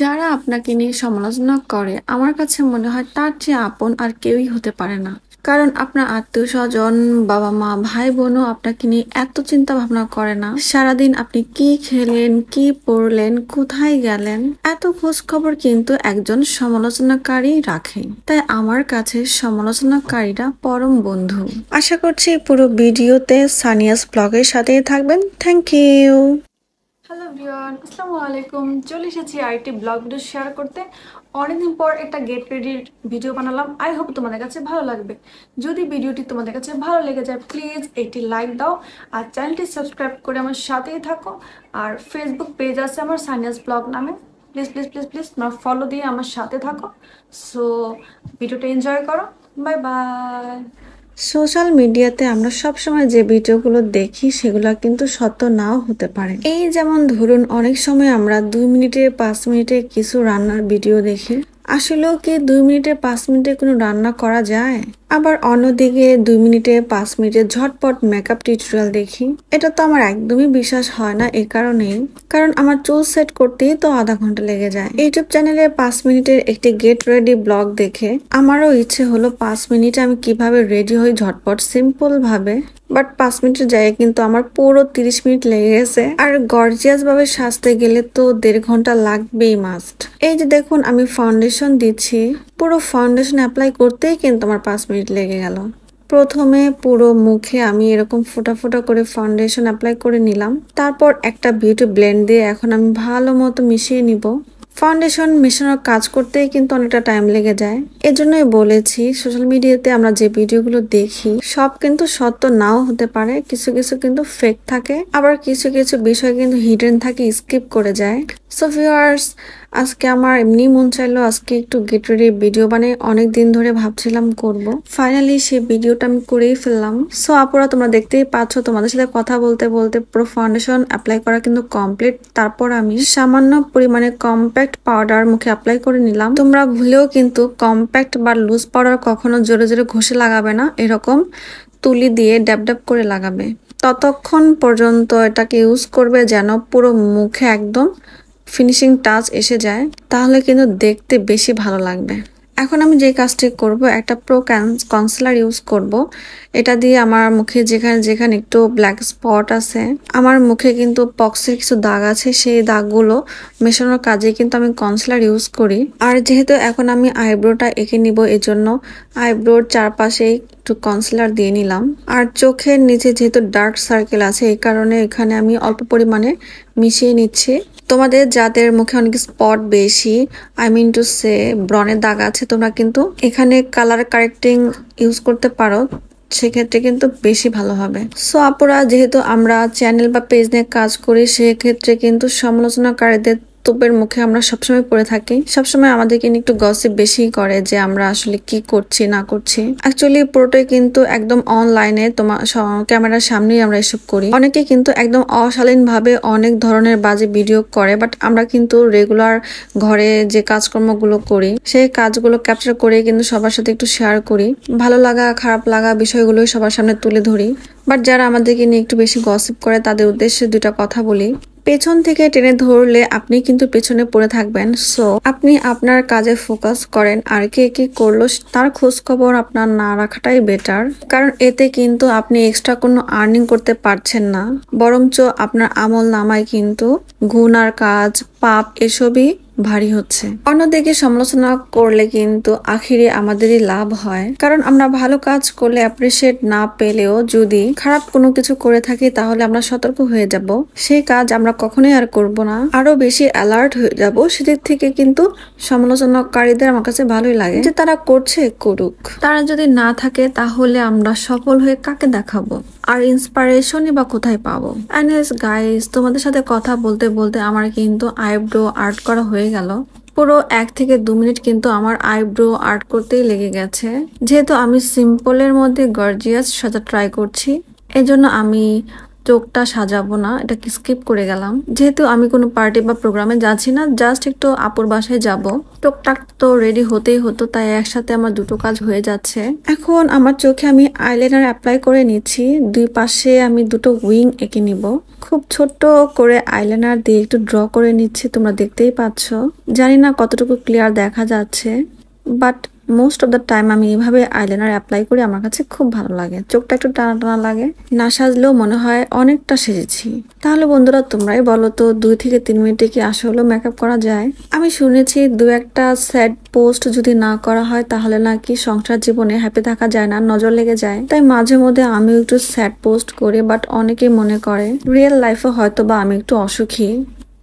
যারা আপনাকে নিয়ে সমালোচনা করে, আমার কাছে মনে হয় তার চেয়ে আপন আর কেউই হতে পারে না। কারণ আপনার আত্মীয় স্বজন বাবা মা ভাই বোনও আপনাকে নিয়ে এত চিন্তা ভাবনা করে না। সারাদিন আপনি কি খেলেন, কি পড়লেন, কোথায় গেলেন, এত খোঁজ খবর কিন্তু একজন সমালোচনাকারী রাখে। তাই আমার কাছে সমালোচনাকারীরা পরম বন্ধু। আশা করছি পুরো ভিডিওতে সানিয়াস ব্লগের সাথেই থাকবেন। Thank you! হ্যালো ভিওয়ান আসসালামু আলাইকুম চলে এসেছি আরেকটি ব্লগ ভিডিও শেয়ার করতে। অনেকদিন পর একটা গেট রেডির ভিডিও বানালাম। আই হোপ তোমাদের কাছে ভালো লাগবে। যদি ভিডিওটি তোমাদের কাছে ভালো লেগে যায় প্লিজ একটি লাইক দাও আর চ্যানেলটি সাবস্ক্রাইব করে আমার সাথেই থাকো। আর ফেসবুক পেজ আছে আমার সাইনাস ব্লগ নামে। প্লিজ প্লিজ প্লিজ প্লিজ তোমার ফলো দিয়ে আমার সাথে থাকো। সো ভিডিওটা এনজয় করো। বাই বাই সোশ্যাল মিডিয়াতে আমরা সবসময় যে ভিডিওগুলো দেখি, সেগুলো কিন্তু সত্য নাও হতে পারে। এই যেমন ধরুন, অনেক সময় আমরা দুই মিনিটে পাঁচ মিনিটে কিছু রান্নার ভিডিও দেখি। আসলেও কি দুই মিনিটে পাঁচ মিনিটে কোনো রান্না করা যায়? আবার অন্যদিকে দুই মিনিটে, পাঁচ মিনিটে ঝটপট মেকআপ টিউটোরিয়াল দেখি। এটা তো আমার একদমই বিশ্বাস হয় না এই কারণেই। কারণ আমার চুল সেট করতেই তো আধা ঘণ্টা লেগে যায়। ইউটিউব চ্যানেলে পাঁচ মিনিটের একটি গেট রেডি ব্লগ দেখে আমারও ইচ্ছে হলো পাঁচ মিনিটে আমি কীভাবে রেডি হই ঝটপট সিম্পল ভাবে। বাট পাঁচ মিনিটের জায়গায় কিন্তু আমার পুরো তিরিশ মিনিট লেগে গেছে। আর গর্জিয়াস ভাবে সাজতে গেলে তো দেড় ঘণ্টা লাগবেই মাস্ট এই যে দেখুন আমি ফাউন্ডেশন দিচ্ছি। পুরো ফাউন্ডেশন অ্যাপ্লাই করতেই কিন্তু আমার পাঁচ মিনিট লেগে গেল। প্রথমে পুরো মুখে আমি এরকম ফোটা ফোটা করে ফাউন্ডেশন অ্যাপ্লাই করে নিলাম। তারপর একটা বিউটি ব্লেন্ড দিয়ে এখন আমি ভালো মতো মিশিয়ে নিব। ফাউন্ডেশন মেশানোর কাজ করতেই কিন্তু অনেকটা টাইম লেগে যায়। এজন্যই বলেছি সোশ্যাল মিডিয়াতে আমরা যে ভিডিওগুলো দেখি, সব কিন্তু সত্য নাও হতে পারে, কিছু কিছু কিন্তু ফেক থাকে, আবার কিছু কিছু বিষয় কিন্তু হিডেন থাকে স্কিপ করে যায়। সো ভিউয়ার্স আজকে আমার এমনি মন চাইলো, আজকে একটু গেট রেডি ভিডিও বানিয়ে অনেক দিন ধরে ভাবছিলাম করব। ফাইনালি সেই ভিডিওটা আমি করেই ফেললাম। সো আপুরা, তোমরা দেখতেই পাচ্ছ, তোমাদের সাথে কথা বলতে বলতে পুরো ফাউন্ডেশন অ্যাপ্লাই করা কিন্তু কমপ্লিট তারপর আমি সামান্য পরিমাণে কম্প্যাক্ট পাউডার মুখে অ্যাপ্লাই করে নিলাম। তোমরা ভুলেও কিন্তু কম্প্যাক্ট বা লুজ পাউডার কখনো জোরে জোরে ঘষে লাগাবে না, এরকম তুলি দিয়ে ড্যাব ড্যাব করে লাগাবে। ততক্ষণ পর্যন্ত এটাকে ইউজ করবে যেন পুরো মুখে একদম ফিনিশিং টাচ এসে যায়, তাহলে কিন্তু দেখতে বেশি ভালো লাগবে। এখন আমি যে কাজটি করব, একটা প্রো কনসিলার ইউজ করব। এটা দিয়ে আমার মুখে যেখানে যেখানে একটু ব্ল্যাক স্পট আছে, আমার মুখে কিন্তু পক্সের কিছু দাগ আছে, সেই দাগগুলো মেশানোর কাজে কিন্তু আমি কনসিলার ইউজ করি। আর যেহেতু এখন আমি আইব্রোটা এঁকে নিব, এজন্য আইব্রোর চারপাশে একটু কনসিলার দিয়ে নিলাম। আর চোখের নিচে যেহেতু ডার্ক সার্কেল আছে, এই কারণে এখানে আমি অল্প পরিমাণে মিশিয়ে নিচ্ছি। তোমাদের যাদের মুখে অনেক স্পট বেশি আই মিন টু সে ব্রনের দাগ আছে, তোমরা কিন্তু এখানে কালার কারেক্টিং ইউজ করতে পারো। সেক্ষেত্রে কিন্তু বেশি ভালো হবে। সো আপুরা, যেহেতু আমরা চ্যানেল বা পেজ নিয়ে কাজ করি, সেক্ষেত্রে কিন্তু সমালোচনাকারীদের তোপের মুখে আমরা সবসময় পড়ে থাকি। সবসময় আমাদেরকে নিয়ে একটু গসিপ বেশি করে যে আমরা আসলে কি করছি, না করছি। অ্যাকচুয়ালি পুরোটাই কিন্তু একদম অনলাইনে তোমার ক্যামেরার সামনেই আমরা এসব করি। অনেকে কিন্তু একদম অশালীন ভাবে অনেক ধরনের বাজে ভিডিও করে বাট আমরা কিন্তু রেগুলার ঘরে যে কাজকর্মগুলো করি, সেই কাজগুলো ক্যাপচার করে কিন্তু সবার সাথে একটু শেয়ার করি। ভালো লাগা, খারাপ লাগা বিষয়গুলোই সবার সামনে তুলে ধরি। বাট যারা আমাদেরকে নিয়ে একটু বেশি গসিপ করে, তাদের উদ্দেশ্যে দুটা কথা বলি। পেছন থেকে টেনে ধরলে আপনি কিন্তু পেছনে পড়ে থাকবেন। সো আপনি আপনার কাজে ফোকাস করেন আর কে কি করল তার খোঁজ খবর আপনার না রাখাটাই বেটার কারণ এতে কিন্তু আপনি এক্সট্রা কোনো আর্নিং করতে পারছেন না। বরঞ্চ আপনার আমল নামায় কিন্তু গুনার কাজ, পাপ এসবই ভারী হচ্ছে। অন্যদিকে সমালোচনা করলে কিন্তু আখিরে আমাদেরই লাভ হয়। কারণ আমরা ভালো কাজ করলে অ্যাপ্রিসিয়েট না পেলেও যদি খারাপ কোনো কিছু করে থাকি তাহলে আমরা সতর্ক হয়ে যাব। সেই কাজ আমরা কখনোই আর করব না। আরও বেশি অ্যালার্ট হয়ে যাব। সেদিক থেকে কিন্তু সমালোচনাকারীদের আমার কাছে ভালোই লাগে যে তারা করছে করুক। তারা যদি না থাকে তাহলে আমরা সফল হয়ে কাকে দেখাবো? আর ইন্সপারেশনই বা কোথায় পাবো? অ্যানিস গাইস তোমাদের সাথে কথা বলতে বলতে আমার কিন্তু আইব্রো আর্ট করা হয়ে গেল। পুরো এক থেকে দু মিনিট কিন্তু আমার আইব্রো আর্ট করতেই লেগে গেছে। যেহেতু আমি সিম্পলের মধ্যে গর্জিয়াস সাজা ট্রাই করছি, এজন্য আমি চোখটা সাজাবো না, এটাকে স্কিপ করে গেলাম। যেহেতু আমি কোনো পার্টি বা প্রোগ্রামে যাচ্ছি না জাস্ট একটু আপুর বাসায় যাব। টুকটাক তো রেডি হতেই হতো, তাই একসাথে আমার দুটো কাজ হয়ে যাচ্ছে। এখন আমার চোখে আমি আইলাইনার অ্যাপ্লাই করে নিচ্ছি, দুই পাশে আমি দুটো উইং এঁকে নিব। খুব ছোট্ট করে আইলাইনার দিয়ে একটু ড্র করে নিচ্ছি, তোমরা দেখতেই পাচ্ছ। জানি না কতটুকু ক্লিয়ার দেখা যাচ্ছে but most of the time আমি এইভাবে আইলাইনার অ্যাপ্লাই করি, আমার কাছে খুব ভালো লাগে। চোখটা একটু টানা টানা লাগে। না সাজলেও মনে হয় অনেকটা সেজেছি। তাহলে বন্ধুরা, তোমরাই বলো তো, দুই থেকে তিন মিনিটে কি আসলেও মেকআপ করা যায়? আমি শুনেছি দু একটা স্যাড পোস্ট যদি না করা হয়, তাহলে নাকি সংসার জীবনে হ্যাপি থাকা যায় না, নজর লেগে যায়। তাই মাঝে মধ্যে আমিও একটু স্যাড পোস্ট করি বাট অনেকেই মনে করে রিয়েল লাইফে হয়তো বা আমি একটু অসুখী।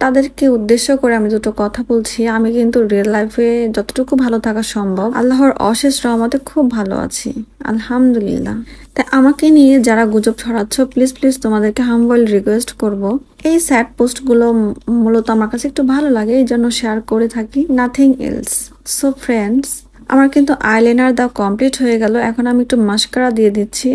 তাদেরকে উদ্দেশ্য করে আমি দুটো কথা বলছি। আমি কিন্তু রিয়েল লাইফে যতটুকু ভালো থাকা সম্ভব, আল্লাহর অশেষ রহমতে খুব ভালো আছি। আলহামদুলিল্লাহ। তাই আমাকে নিয়ে যারা গুজব ছড়াচ্ছ প্লিজ প্লিজ তোমাদেরকে হাম্বল রিকোয়েস্ট করব। এই স্যাড পোস্টগুলো মূলত আমার কাছে একটু ভালো লাগে, এই জন্য শেয়ার করে থাকি। নাথিং এলস সো ফ্রেন্ডস আমার কিন্তু আইলাইনার দেওয়া কমপ্লিট হয়ে গেল। এখন আমি একটু মাস্কারা দিয়ে দিচ্ছি।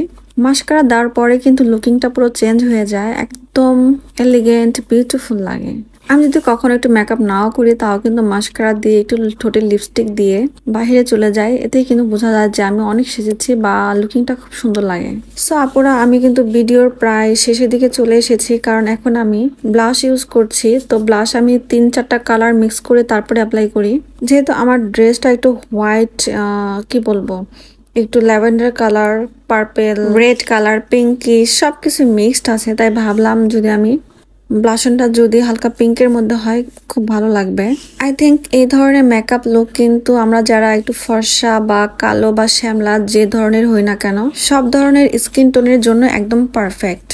মাস্কারা দেওয়ার পরে কিন্তু লুকিংটা পুরো চেঞ্জ হয়ে যায়। একদম এলিগেন্ট বিউটিফুল লাগে। আমি যদি কখনো একটু মেকআপ নাও করি, তাও কিন্তু মাস্কারা দিয়ে একটু ঠোঁটের লিপস্টিক দিয়ে বাহিরে চলে যাই, এতেই কিন্তু বোঝা যায় যে আমি অনেক সেজেছি বা লুকিংটা খুব সুন্দর লাগে। সো আপুরা, আমি কিন্তু ভিডিওর প্রায় শেষের দিকে চলে এসেছি, কারণ এখন আমি ব্লাশ ইউজ করছি। তো ব্লাশ আমি তিন চারটা কালার মিক্স করে তারপরে অ্যাপ্লাই করি। যেহেতু আমার ড্রেসটা একটু হোয়াইট কি বলব, একটু lavender colour purple red colour pinky সব কিছু মিক্সড আছে, তাই ভাবলাম যদি আমি ব্লাশনটা যদি হালকা পিঙ্কের মধ্যে হয়, খুব ভালো লাগবে। আই থিঙ্ক এই ধরনের মেকআপ লুক কিন্তু আমরা যারা একটু ফর্সা বা কালো বা শ্যামলা যে ধরনের হই না কেন, সব ধরনের স্কিন টোনের জন্য একদম perfect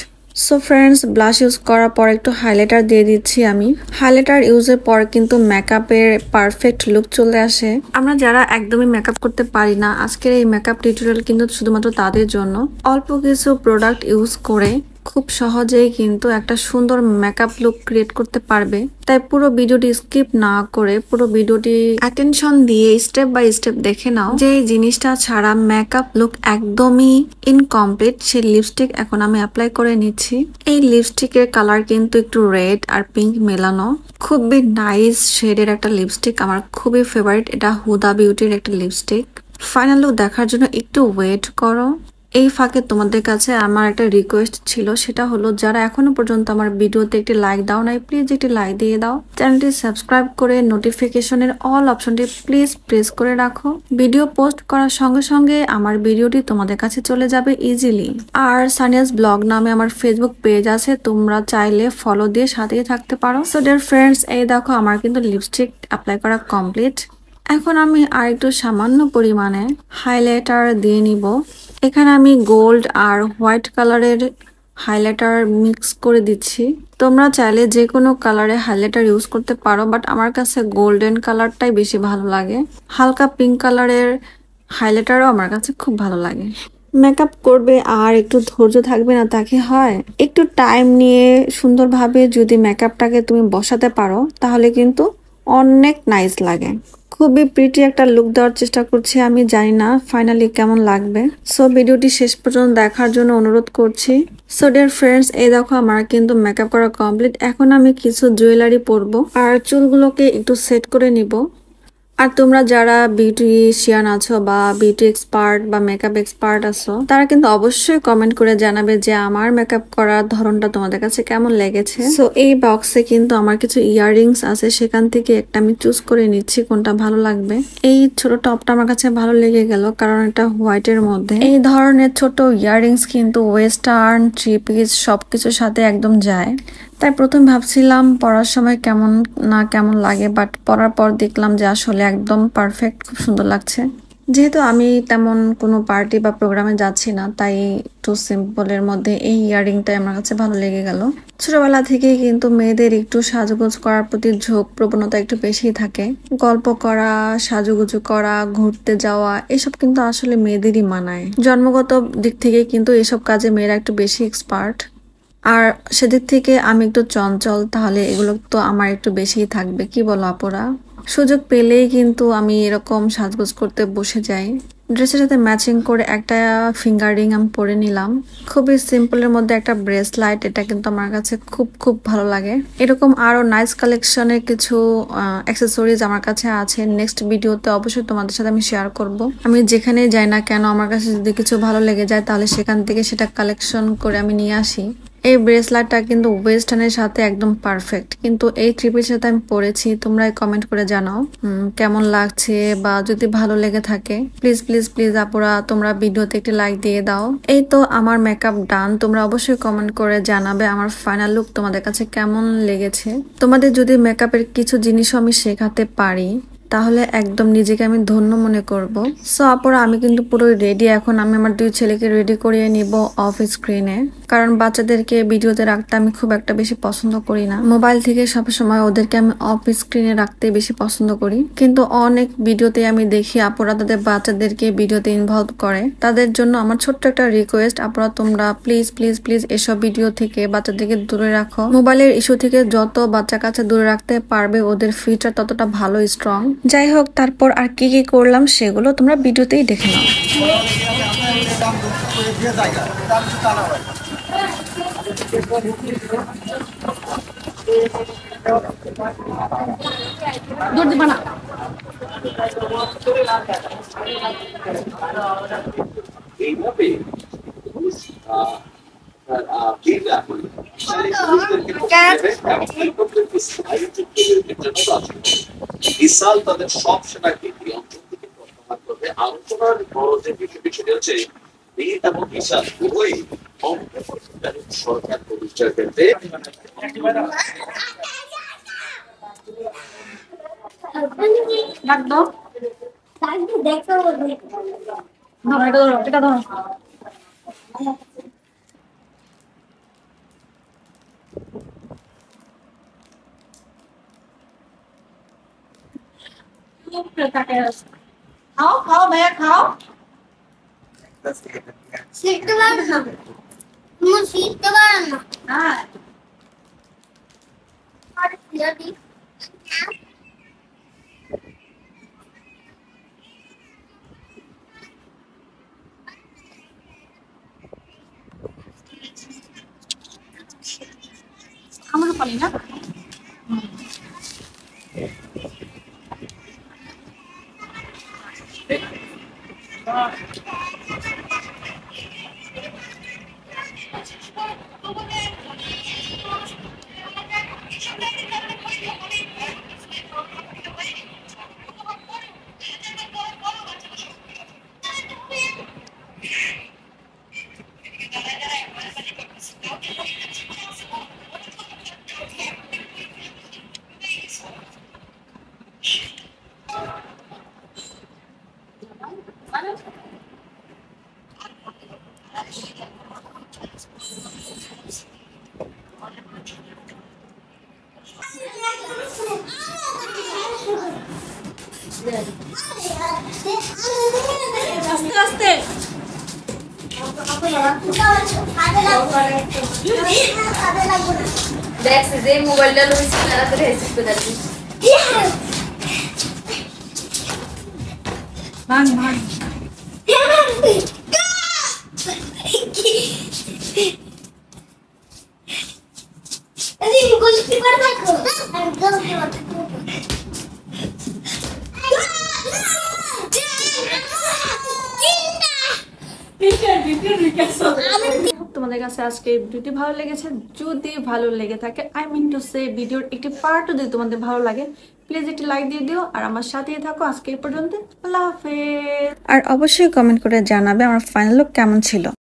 so friends blush use করার পর একটু হাইলাইটার দিয়ে দিচ্ছি আমি। হাইলাইটার ইউজের পর কিন্তু মেকআপের পারফেক্ট লুক চলে আসে। আমরা যারা একদমই মেকআপ করতে পারি না, আজকের এই মেকআপ টিউটোরিয়াল কিন্তু শুধুমাত্র তাদের জন্য। অল্প কিছু প্রোডাক্ট ইউজ করে খুব সহজেই কিন্তু একটা সুন্দর মেকআপ লুক ক্রিয়েট করতে পারবে। তাই পুরো ভিডিওটি স্কিপ না করে পুরো ভিডিওটি অ্যাটেনশন দিয়ে স্টেপ বাই স্টেপ দেখে নাও। যে এই জিনিসটা ছাড়া মেকআপ লুক একদমই ইনকমপ্লিট সেই লিপস্টিক এখন আমি অ্যাপ্লাই করে নিচ্ছি। এই লিপস্টিকের কালার কিন্তু একটু রেড আর পিঙ্ক মেলানো। খুবই নাইস শেডের একটা লিপস্টিক আমার খুবই ফেভারিট এটা হুদা বিউটির একটা লিপস্টিক ফাইনাল লুক দেখার জন্য একটু ওয়েট করো। এই ফাঁকে তোমাদের কাছে আমার একটা রিকোয়েস্ট ছিল, সেটা হলো যারা এখনও পর্যন্ত আমার ভিডিওতে একটি লাইক দাও নাই প্লিজ একটি লাইক দিয়ে দাও। চ্যানেলটি সাবস্ক্রাইব করে নোটিফিকেশনের অল অপশনটি প্লিজ প্রেস করে রাখো। ভিডিও পোস্ট করার সঙ্গে সঙ্গে আমার ভিডিওটি তোমাদের কাছে চলে যাবে ইজিলি আর সানিয়াস ব্লগ নামে আমার ফেসবুক পেজ আছে, তোমরা চাইলে ফলো দিয়ে সাথেই থাকতে পারো। সো ডিয়ার ফ্রেন্ডস এই দেখো আমার কিন্তু লিপস্টিক অ্যাপ্লাই করা কমপ্লিট এখন আমি আর একটু সামান্য পরিমাণে হাইলাইটার দিয়ে নিব। এখানে আমি গোল্ড আর হোয়াইট কালারের হাইলাইটার মিক্স করে দিচ্ছি। তোমরা চাইলে যে কোনো কালারে হাইলাইটার ইউজ করতে পারো, বাট আমার কাছে গোল্ডেন কালারটাই বেশি ভালো লাগে। হালকা পিঙ্ক কালারের হাইলাইটারও আমার কাছে খুব ভালো লাগে। মেকআপ করবে আর একটু ধৈর্য থাকবে না তাকে হয়? একটু টাইম নিয়ে সুন্দরভাবে যদি মেকআপটাকে তুমি বসাতে পারো, তাহলে কিন্তু অনেক নাইস লাগে। খুবই প্রিটি একটা লুক দেওয়ার চেষ্টা করছি। আমি জানি না ফাইনালি কেমন লাগবে। সো ভিডিওটি শেষ পর্যন্ত দেখার জন্য অনুরোধ করছি। সো ডিয়ার ফ্রেন্ডস এই দেখো আমার কিন্তু মেকআপ করা কমপ্লিট এখন আমি কিছু জুয়েলারি পরবো। আর চুলগুলোকে একটু সেট করে নিব। আর তোমরা যারা বিউটিশিয়ান আছো বা বিউটি এক্সপার্ট বা মেকআপ এক্সপার্ট আছো, তারা কিন্তু অবশ্যই কমেন্ট করে জানাবে যে আমার মেকআপ করার ধরনটা তোমাদের কাছে কেমন লেগেছে। সো এই বক্সে কিন্তু আমার কিছু ইয়াররিংস আছে, সেখান থেকে একটা আমি চুজ করে নিচ্ছি কোনটা ভালো লাগবে। এই ছোট টপটা আমার কাছে ভালো লেগে গেল, কারণ এটা হোয়াইটের মধ্যে। এই ধরনের ছোট ইয়াররিংস কিন্তু ওয়েস্টার্ন থ্রি পিস সবকিছুর সাথে একদম যায়। তাই প্রথম ভাবছিলাম পড়ার সময় কেমন না কেমন লাগে বাট পড়ার পর দেখলাম যে আসলে একদম পারফেক্ট খুব সুন্দর লাগছে। যেহেতু আমি তেমন কোনো পার্টি বা প্রোগ্রামে যাচ্ছি না, তাই একটু সিম্পলের মধ্যে এই ইয়ারিংটাই আমার কাছে ভালো লেগে গেল। ছোটবেলা থেকেই কিন্তু মেয়েদের একটু সাজগোজ করার প্রতি ঝোঁক, প্রবণতা একটু বেশি থাকে। গল্প করা, সাজুগুজু করা, ঘুরতে যাওয়া, এসব কিন্তু আসলে মেয়েদেরই মানায়। জন্মগত দিক থেকে কিন্তু এসব কাজে মেয়েরা একটু বেশি এক্সপার্ট আর সেদিক থেকে আমি একটু চঞ্চল, তাহলে এগুলো তো আমার একটু বেশিই থাকবে। কি বলো আপুরা? সুযোগ পেলেই কিন্তু আমি এরকম সাজগোজ করতে বসে যাই। ড্রেসের সাথে ম্যাচিং করে একটা ফিঙ্গার রিং আমি পরে নিলাম। খুবই সিম্পলের মধ্যে একটা ব্রেসলাইট এটা কিন্তু আমার কাছে খুব খুব ভালো লাগে। এরকম আরও নাইস কালেকশনের কিছু অ্যাক্সেসরিজ আমার কাছে আছে। নেক্সট ভিডিওতে অবশ্যই তোমাদের সাথে আমি শেয়ার করব। আমি যেখানে যাই না কেন, আমার কাছে যদি কিছু ভালো লেগে যায়, তাহলে সেখান থেকে সেটা কালেকশন করে আমি নিয়ে আসি। এই ব্রেসলেটটা কিন্তু ওয়েস্টার্নের সাথে একদম পারফেক্ট। কিন্তু এই ট্রিপের সাথে আমি পরেছি তোমরা কমেন্ট করে জানাও। কেমন লাগছে বা যদি ভালো লেগে থাকে প্লিজ প্লিজ প্লিজ আপুরা, তোমরা ভিডিওতে একটি লাইক দিয়ে দাও। এই তো আমার মেকআপ ডান তোমরা অবশ্যই কমেন্ট করে জানাবে আমার ফাইনাল লুক তোমাদের কাছে কেমন লেগেছে। তোমাদের যদি মেকআপের কিছু জিনিসও আমি শেখাতে পারি তাহলে একদম নিজেকে আমি ধন্য মনে করব। সো আপুরা, আমি কিন্তু পুরো রেডি এখন আমি আমার দুই ছেলেকে রেডি করিয়ে নিব অফ স্ক্রিনে কারণ বাচ্চাদেরকে ভিডিওতে রাখতে আমি খুব একটা বেশি পছন্দ করি না। মোবাইল থেকে সবসময় ওদেরকে আমি অফ স্ক্রিনে রাখতে বেশি পছন্দ করি। কিন্তু অনেক ভিডিওতে আমি দেখি আপুরা তাদের বাচ্চাদেরকে ভিডিওতে ইনভলভ করে। তাদের জন্য আমার ছোট্ট একটা রিকোয়েস্ট আপুরা, তোমরা প্লিজ প্লিজ প্লিজ এসব ভিডিও থেকে বাচ্চাদেরকে দূরে রাখো। মোবাইলের ইস্যু থেকে যত বাচ্চা কাছে দূরে রাখতে পারবে, ওদের ফিউচার ততটা ভালো স্ট্রং যাই হোক তারপর আর কি কি করলাম সেগুলো তোমরা ভিডিওতেই দেখে নাও। দৌড় দিবা না। বিশাল তাদের সব সেনাকে এই অঞ্চল থেকে প্রত্যাহার করবে। আলোচনার বড় যে বিষয় বিষয়টি হচ্ছে মেয়ে এবং বিশাল উভয়ই অন্তর্বর্তীকালীন সরকার প্রতিষ্ঠার ক্ষেত্রে ডাক দাও ধরো এটা ধরো এটা ধরো খাও খাও ভাইয়া খাও শিখতে পারবে না তুমি শিখতে পারো না হ্যাঁ আর যদি আমারও পারি না আস্তে আস্তে দেখছি যে মোবাইলটা লইছি তারা তো রেসিভ করে দিচ্ছি ভাঙ ভাঙ তোমাদের কাছে আজকে ভিডিওটি ভালো লেগেছে। যদি ভালো লেগে থাকে আই মিন টু সে ভিডিওর একটি পার্টও যদি তোমাদের ভালো লাগে প্লিজ একটি লাইক দিয়ে দিও। আর আমার সাথেই থাকো আজকে এই পর্যন্ত। আল্লাহ হাফেজ। আর অবশ্যই কমেন্ট করে জানাবে আমার ফাইনাল লুক কেমন ছিল।